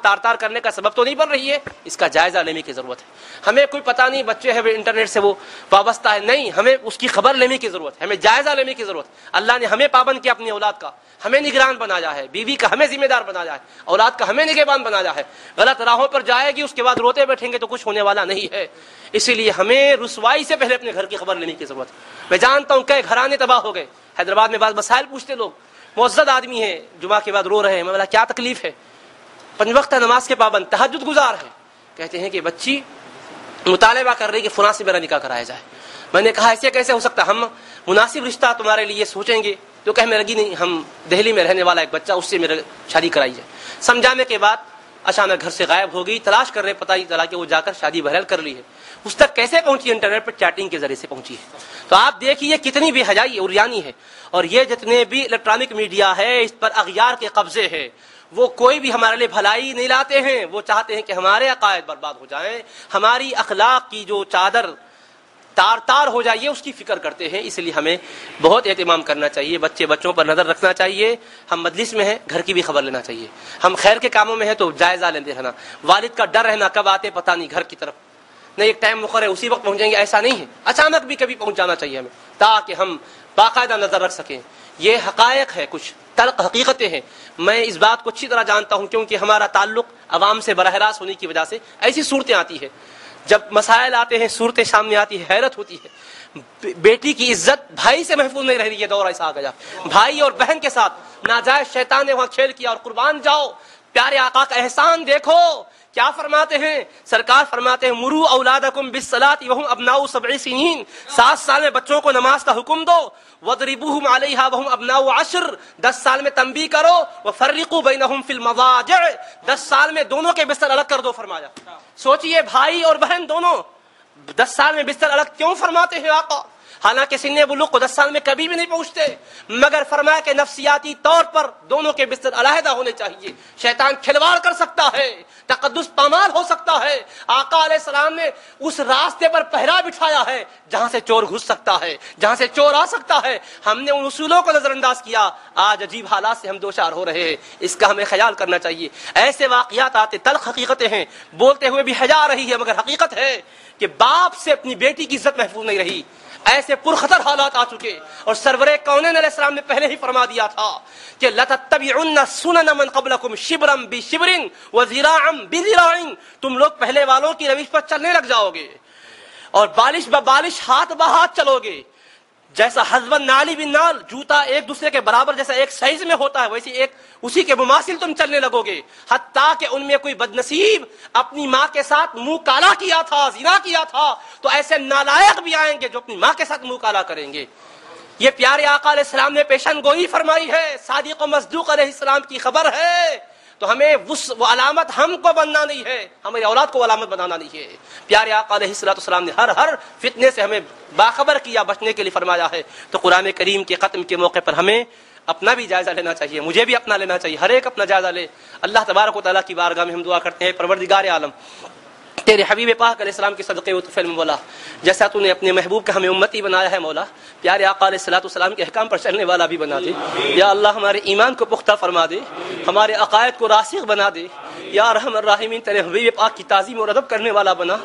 تار تار کرنے کا سبب تو نہیں بن رہی ہے، اس کا جائزہ لینے کی ضرورت ہے۔ ہمیں کوئی پتہ نہیں، بچے ہیں انٹرنیٹ سے، وہ وابستہ ہے۔ نہیں، ہمیں اس کی خبر لینے کی ضرورت ہے، ہمیں جائزہ لینے کی ضرورت ہے۔ اللہ نے ہمیں پابند کیا اپنی اولاد کا، ہمیں نگران بنایا ہے۔ بیوی کا ہمیں ذمہ دار بنایا ہے، اولاد کا ہمیں نگہبان بنایا ہے۔ غلط راہوں پر جائے گی، اس کے بعد روتے بیٹھیں گے تو کچھ ہونے والا نہیں ہے۔ اسی لیے ہمیں رسوائی سے پہلے اپنے گھر کی خبر لینے کی ضرورت ہے۔ میں جانتا ہوں کہ گھرانے تباہ ہو گئے۔ حیدرآباد میں بعض مسائل پوچھتے لوگ معزد آدمی ہیں، جمعہ کے بعد رو رہے ہیں۔ میں بولا، کیا تکلیف ہے؟ پنج وقت نماز کے پابند تحجد گزار ہے کہتے ہیں کہ بچی مطالبہ کر رہی کہ فنا سے میرا نکاح کرایا جائے۔ میں نے کہا، ایسے کیسے ہو سکتا؟ ہم مناسب رشتہ تمہارے لیے سوچیں گے۔ تو کہ لگی نہیں، ہم دہلی میں رہنے والا ایک بچہ، اس سے میرا شادی کرائی جائے۔ سمجھانے کے بعد اچانک گھر سے غائب ہو گئی، تلاش کر رہے، پتہ ہی چلا کہ وہ جا کر شادی بہرحال کر لی ہے۔ اس تک کیسے پہنچی؟ انٹرنیٹ پر چیٹنگ کے ذریعے سے پہنچی ہے۔ تو آپ دیکھیے کتنی بھی حجائی اور یعنی ہے۔ اور یہ جتنے بھی الیکٹرانک میڈیا ہے، اس پر اغیار کے قبضے ہے وہ کوئی بھی ہمارے لیے بھلائی نہیں لاتے ہیں، وہ چاہتے ہیں کہ ہمارے عقائد برباد ہو جائیں۔ ہماری اخلاق کی جو چادر تار تار ہو جائے اس کی فکر کرتے ہیں۔ اس لیے ہمیں بہت اہتمام کرنا چاہیے، بچے بچوں پر نظر رکھنا چاہیے۔ ہم مجلس میں ہیں، گھر کی بھی خبر لینا چاہیے۔ ہم خیر کے کاموں میں ہیں تو جائزہ لیتے رہنا۔ والد کا ڈر رہنا، کب آتے پتہ نہیں، گھر کی طرف۔ نہیں، ایک ٹائم مقرر ہے، اسی وقت پہنچیں گے، ایسا نہیں ہے۔ اچانک بھی کبھی پہنچ جانا چاہیے ہمیں، تاکہ ہم باقاعدہ نظر رکھ سکیں۔ یہ حقائق ہے کچھ۔ تلق حقیقتیں ہیں۔ میں اس بات کو اچھی طرح جانتا ہوں کیونکہ ہمارا تعلق عوام سے براہ راست ہونے کی وجہ سے ایسی صورتیں آتی ہیں۔ جب مسائل آتے ہیں، صورتیں سامنے آتی ہے حیرت ہوتی ہے۔ بیٹی کی عزت بھائی سے محفوظ نہیں رہ رہی ہے دور ایسا آ گیا بھائی اور بہن کے ساتھ ناجائز شیطان نے وہاں کھیل کیا اور قربان جاؤ۔ پیارے آقا کا احسان دیکھو۔ کیا فرماتے ہیں؟ سرکار فرماتے ہیں، مرو اولادکم بالصلاۃ وهم ابناء سبع سنین۔ سات سال میں بچوں کو نماز کا حکم دو۔ وضربوهم علیہا وهم ابناء عشر۔ دس سال میں تنبیہ کرو۔ وفرقوا بینہم فی المضاجع۔ دس سال میں دونوں کے بستر الگ کر دو فرمایا۔ سوچئے بھائی اور بہن دونوں۔ دس سال میں بستر الگ کیوں فرماتے ہیں آقا؟ حالانکہ سن بلوغ کو میں کبھی بھی نہیں پہنچتے۔ مگر فرمایا کہ نفسیاتی طور پر دونوں کے بستر علیحدہ ہونے چاہیے۔ شیطان کھلواڑ کر سکتا ہے، تقدس پامال ہو سکتا ہے۔ آقا علیہ السلام نے اس راستے پر پہرا بٹھایا ہے جہاں سے چور گھس سکتا ہے، جہاں سے چور آ سکتا ہے۔ ہم نے ان اصولوں کو نظر انداز کیا۔ آج عجیب حالات سے ہم دو چار ہو رہے ہیں۔ اس کا ہمیں خیال کرنا چاہیے۔ ایسے واقعات آتے تلخ حقیقتیں ہیں۔ بولتے ہوئے بھی ہجا رہی ہے، مگر حقیقت ہے کہ باپ سے اپنی بیٹی کی عزت محفوظ نہیں رہی۔ ایسے پرخطر حالات آ چکے اور سرور کون علیہ السلام نے پہلے ہی فرما دیا تھا کہ لتتبعن سنن من قبلکم شبرم بشبرن وزراعم بزراعن تم لوگ پہلے والوں کی روش پر چلنے لگ جاؤ گے اور بالش بالش ہاتھ بہات چلو گے۔ جیسا حزبن نالی بن نال جوتا ایک دوسرے کے برابر جیسا ایک سائز میں ہوتا ہے ویسے ایک اسی کے مماثل تم چلنے لگو گے۔ حتیٰ کہ ان میں کوئی بدنصیب اپنی ماں کے ساتھ منہ کالا کیا تھا، زنا کیا تھا، تو ایسے نالائق بھی آئیں گے جو اپنی ماں کے ساتھ منہ کالا کریں گے۔ یہ پیارے آقا علیہ السلام نے پیشن گوئی فرمائی ہے، صادق و مصدوق علیہ السلام کی خبر ہے۔ تو ہمیں وہ علامت ہم کو بننا نہیں ہے۔ ہماری اولاد کو علامت بنانا نہیں ہے۔ پیارے آقا علیہ السلام السلام نے ہر ہر فتنے سے ہمیں باخبر کیا، بچنے کے لیے فرمایا ہے۔ تو قرآن کریم کے ختم کے موقع پر ہمیں اپنا بھی جائزہ لینا چاہیے۔ مجھے بھی اپنا لینا چاہیے۔ ہر ایک اپنا جائزہ لے۔ اللہ تبارک و تعالیٰ کی بارگاہ میں ہم دعا کرتے ہیں، پروردگار عالم۔ تیرے حبیب پاک علیہ السلام کے صدقے و مولا، جیسا تو نے اپنے محبوب کا ہمیں امتی بنایا ہے مولا، پیارے آقا علیہ السلاۃ السلام کے احکام پر چلنے والا بھی بنا دے۔ یا اللہ ہمارے ایمان کو پختہ فرما دے، ہمارے عقائد کو راسخ بنا دے۔ یا رحم الرحمین تیرے حبیب پاک کی تعظیم و ادب کرنے والا بنا،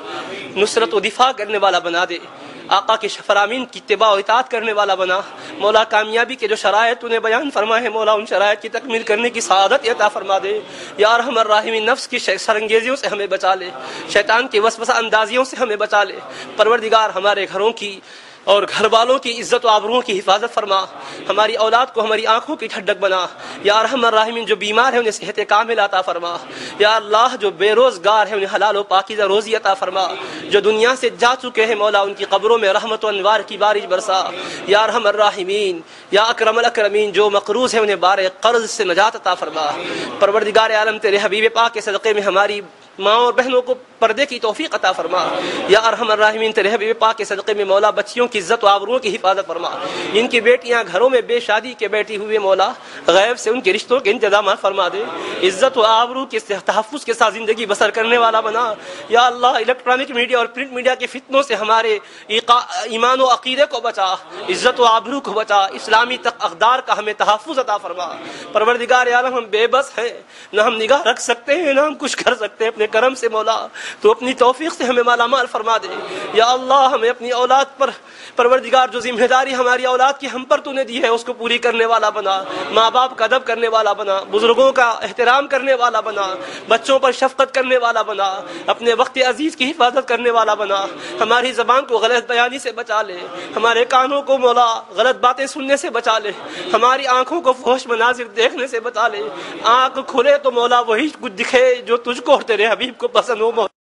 نصرت و دفاع کرنے والا بنا دے۔ آقا کے فرامین کی اتباع و اطاعت کرنے والا بنا۔ مولا کامیابی کے جو شرائط نے بیان فرمائے ہیں مولا ان شرائط کی تکمیل کرنے کی سعادت عطا فرما دے۔ یا رحم الرحیم نفس کی سرنگیزیوں سے ہمیں بچا لے۔ شیطان کی وسوسہ اندازیوں سے ہمیں بچا لے۔ پروردگار ہمارے گھروں کی اور گھر والوں کی عزت و آبروؤں کی حفاظت فرما۔ ہماری اولاد کو ہماری آنکھوں کی ٹھڈک بنا۔ یا رحم الرحمین جو بیمار ہیں انہیں صحت کامل عطا فرما۔ یا اللہ، جو بے روزگار ہیں انہیں حلال و پاکیزہ روزی عطا فرما۔ جو دنیا سے جا چکے ہیں مولا، ان کی قبروں میں رحمت و انوار کی بارش برسا۔ یا رحم الرحمین یا اکرم الاکرمین، جو مقروض ہیں انہیں بار قرض سے نجات عطا فرما۔ پروردگار عالم، تیرے حبیب پاک کے صدقے میں ہماری ماں اور بہنوں کو پردے کی توفیق عطا فرما۔ یا ارحم الراحمین، تیرے حبیب پاک کے صدقے میں مولا، بچیوں کی عزت و آبروں کی حفاظت فرما۔ ان کی بیٹیاں گھروں میں بے شادی کے بیٹھی ہوئے مولا، غیب سے ان کے رشتوں کے انتظامات فرما دے۔ عزت و آبرو کے تحفظ کے ساتھ زندگی بسر کرنے والا بنا۔ یا اللہ الیکٹرانک میڈیا میڈیا اور پرنٹ میڈیا کے فتنوں سے ہمارے ایمان و عقیدے کو بچا۔ عزت و آبرو کو بچا۔ اسلامی تک اقدار کا ہمیں تحفظ عطا فرما۔ پروردگار عالم ہم بے بس ہیں۔ نہ ہم نگاہ رکھ سکتے ہیں، نہ ہم کچھ کر سکتے ہیں۔ اپنے کرم سے مولا تو اپنی توفیق سے ہمیں مالا مال فرما دے۔ یا اللہ، ہمیں اپنی اولاد پر، پروردگار، جو ذمہ داری ہماری اولاد کی ہم پر تو نے دی ہے، اس کو پوری کرنے والا بنا۔ ماں باپ کا ادب کرنے والا بنا، بزرگوں کا احترام کرنے والا بنا، بچوں پر شفقت کرنے والا بنا، اپنے وقت عزیز کی حفاظت کرنے والا بنا۔ ہماری زبان کو غلط بیانی سے بچا لے، ہمارے کانوں کو مولا غلط باتیں سننے سے بچا لے۔ ہماری آنکھوں کو فوش مناظر دیکھنے سے بچا لے۔ آنکھ کھلے تو مولا وہی کچھ دکھے جو تجھ کو اور تیرے حبیب کو پسند ہو۔ مولا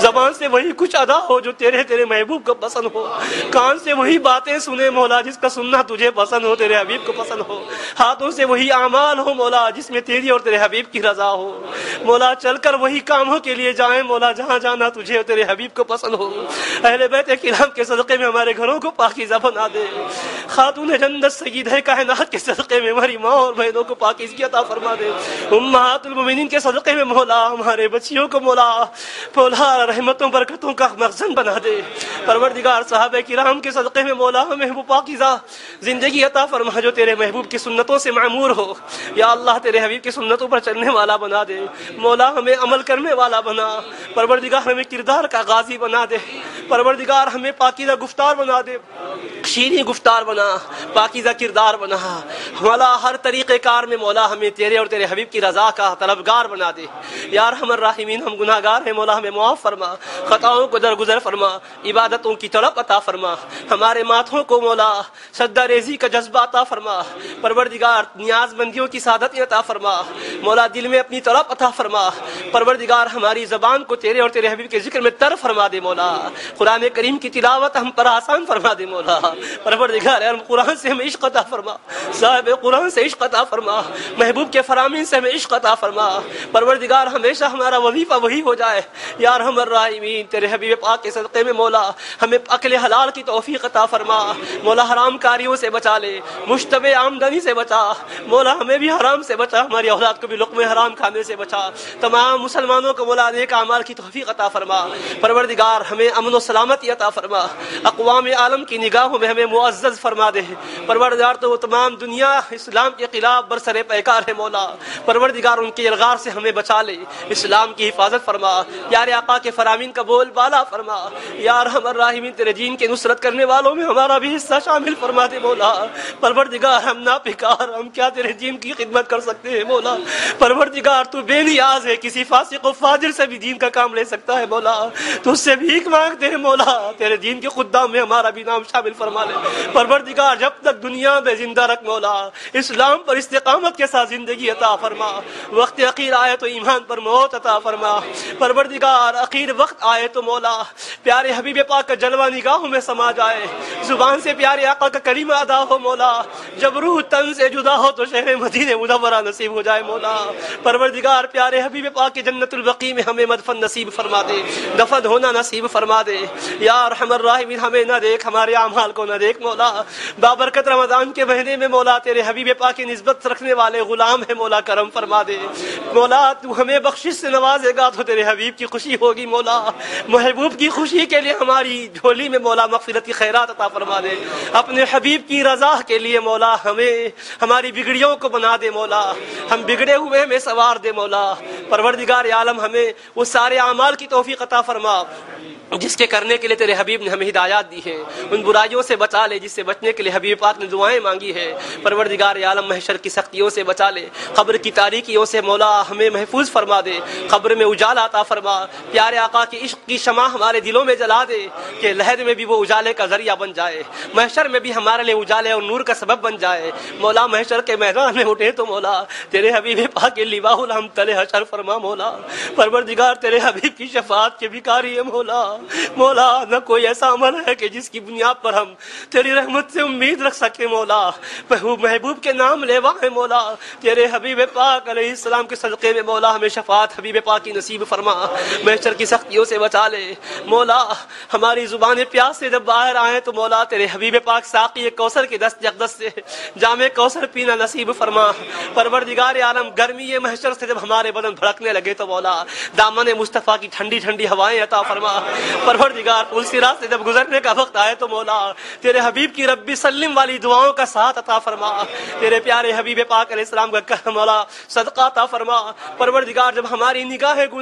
زبان سے وہی کچھ ادا ہو جو تیرے تیرے محبوب کو پسند ہو۔ کان سے وہی باتیں سنے مولا جس کا سننا تجھے پسند ہو، تیرے حبیب کو پسند ہو۔ ہاتھوں سے وہی اعمال ہو مولا جس میں تیری اور تیرے حبیب کی رضا ہو۔ مولا چل کر وہی کاموں کے لیے جائیں، مولا جہاں جانا تجھے اور تیرے حبیب کو پسند ہو۔ اہل بیت کرام کے صدقے میں ہمارے گھروں کو پاکیزہ بنا دے۔ خاتون جنت، سید ہے کائنات کے صدقے میں ہماری ماں اور بہنوں کو پاکیزگی عطا فرما دے۔ امہات المومنین کے صدقے میں مولا، ہمارے بچیوں کو مولا مولا رحمتوں، برکتوں کا مخزن بنا دے۔ پروردگار، صحابہ کرام کے صدقے میں مولا محبوب پاکیزہ زندگی عطا فرما، جو تیرے محبوب کی سنتوں سے معمور ہو۔ یا اللہ، تیرے حبیب کی سنتوں پر چلنے والا بنا دے۔ مولا ہمیں عمل کرنے والا بنا۔ پروردگار، ہمیں کردار کا غازی بنا دے۔ پروردگار ہمیں پاکیزہ گفتار بنا دے۔ شیریں گفتار بنا، پاکیزہ کردار بنا۔ مولا ہر طریقے کار میں مولا ہمیں تیرے اور تیرے حبیب کی رضا کا طلبگار بنا دے۔ یار ہم الراحمین، ہم گناہ گار ہیں، مولا ہمیں معاف فرما۔ خطاؤں کو درگزر فرما، عبادتوں کی طلب عطا فرما۔ ہمارے ماتھوں کو مولا سدا ریزی کا جذبہ عطا فرما۔ پروردگار نیاز بندیوں کی سعادت عطا فرما۔ مولا دل میں اپنی طلب عطا فرما۔ پروردگار ہماری زبان کو تیرے اور تیرے حبیب کے ذکر میں تر فرما دے مولا۔ قرآن کریم کی تلاوت ہم پر آسان فرما دے مولا۔ پروردگار قرآن سے ہمیں عشق عطا فرما۔ صاحب قرآن سے عشق عطا فرما۔ محبوب کے فرامین سے ہمیں عشق عطا فرما۔ پروردگار، ہمیشہ ہمارا وظیفہ وہی ہو جائے۔ یار ہم الرائمین تیرے حبیب پاک کے صدقے میں مولا، ہمیں عقل حلال کی توفیق عطا فرما۔ مولا، حرام کاریوں سے بچا لے۔ مشتبہ آمدنی سے بچا۔ مولا، ہمیں بھی حرام سے بچا۔ ہماری اولاد کو بھی لقمہ حرام کھانے سے بچا۔ تمام مسلمانوں کو مولا، نیک اعمال کی توفیق عطا فرما۔ پروردگار، ہمیں امن و سلامتی عطا فرما۔ اقوام عالم کی نگاہوں میں ہمیں معزز فرما دے۔ پروردگار تو وہ تمام دنیا اسلام کے خلاف برسر پیکار ہے مولا۔ پروردگار ان کے الغار سے ہمیں بچا لے۔ اسلام کی حفاظت فرما۔ یار آقا کے فرامین کا بول بالا فرما۔ یار ہم الراحمین، تیرے دین کے نصرت کرنے والوں میں ہمارا بھی حصہ شامل فرما دے مولا۔ پروردگار، ہم ناپکار ہم کیا تیرے دین کی خدمت کر سکتے ہیں مولا؟ پروردگار، تو بے نیاز ہے، کسی فاسق و فاجر سے بھی دین کا کام لے سکتا ہے مولا۔ تو اس سے بھیک مانگتے ہیں مولا، تیرے دین کے خدام میں ہمارا بھی نام شامل فرما لے۔ پروردگار، جب تک دنیا میں زندہ رکھ مولا، اسلام پر استقامت کے ساتھ زندگی عطا فرما۔ وقت عقیر آئے تو ایمان پر موت عطا فرما۔ پروردگار عقیر وقت آئے تو مولا، پیارے حبیب پاک کا جلوہ نگاہوں میں سما جائے۔ زبان سے پیارے آقا کا کریمہ ادا ہو مولا۔ جب روح تن سے جدا ہو تو شہر مدینہ مدورہ نصیب ہو جائے مولا۔ پروردگار، پیارے حبیب پاک کی جنت البقی میں ہمیں مدفن نصیب فرما دے۔ دفن ہونا نصیب فرما دے۔ یا رحم الراحمین، ہمیں نہ دیکھ، ہمارے اعمال کو نہ دیکھ، مولا، بابرکت رمضان کے مہینے میں مولا تیرے حبیب پاک کی نسبت رکھنے والے غلام ہے مولا کرم فرما دے۔ مولا، تو ہمیں بخشش سے نوازے گا، تو تیرے حبیب کی خوشی ہوگی، مولا۔ محبوب کی خوشی کے لیے ہماری جھولی میں مولا مغفرت کی خیرات عطا فرما دے۔ اپنے حبیب کی رضا کے لیے مولا، ہمیں ہماری بگڑیوں کو بنا دے، مولا۔ ہم بگڑے ہوئے میں سوار دے، مولا۔ پروردگار عالم، ہمیں وہ سارے اعمال کی توفیق عطا فرما، جس کے کرنے کے لیے تیرے حبیب نے ہمیں ہدایات دی ہے ان برائیوں سے بچا لے، جس سے بچنے کے لیے حبیب پاک نے دعائیں مانگی ہے پروردگار عالم محشر کی سختیوں سے بچا لے۔ قبر کی تاریکیوں سے مولا ہمیں محفوظ فرما دے۔ قبر میں اجال عطا فرما۔ پیارے آقا کی عشق کی شمع ہمارے دلوں میں جلا دے کہ لہد میں بھی وہ اجالے کا ذریعہ بن جائے۔ محشر میں بھی ہمارے لیے اجالے اور نور کا سبب بن جائے۔ مولا محشر کے میدان میں اٹھے تو مولا، تیرے حبیب پاک کے الحم تلے حشر فرما مولا۔ پروردگار تیرے حبیب کی شفاعت کے بھکاری ہے مولا۔ مولا، نہ کوئی ایسا عمل ہے کہ جس کی بنیاد پر ہم تیری رحمت سے امید رکھ سکے مولا۔ محبوب محبوب کے نام لیوا ہے مولا۔ تیرے حبیب پاک علیہ السلام کے صدقے میں مولا، ہمیں شفاعت حبیب پاک کی نصیب فرما۔ محشر کی سختیوں سے بچا لے۔ مولا، ہماری زبان پیاس سے جب باہر آئے تو مولا، تیرے حبیب پاک ساقی کوثر کی دست جقدس سے جامع کوثر پینا نصیب فرما۔ پروردگار عالم، گرمی محشر سے جب ہمارے بدن بھڑکنے لگے تو مولا، دامن مصطفیٰ کی ٹھنڈی ٹھنڈی ہوائیں عطا فرما۔ پرور پروردگار پل سرا جب گزرنے کا وقت آئے تو مولا، تیرے حبیب کی ربی سلم والی دعاؤں کا ساتھ عطا فرما۔ تیرے پیارے حبیب پاک علیہ السلام کا مولا، صدقہ عطا فرما۔ پروردگار، جب ہماری نگاہ گناہ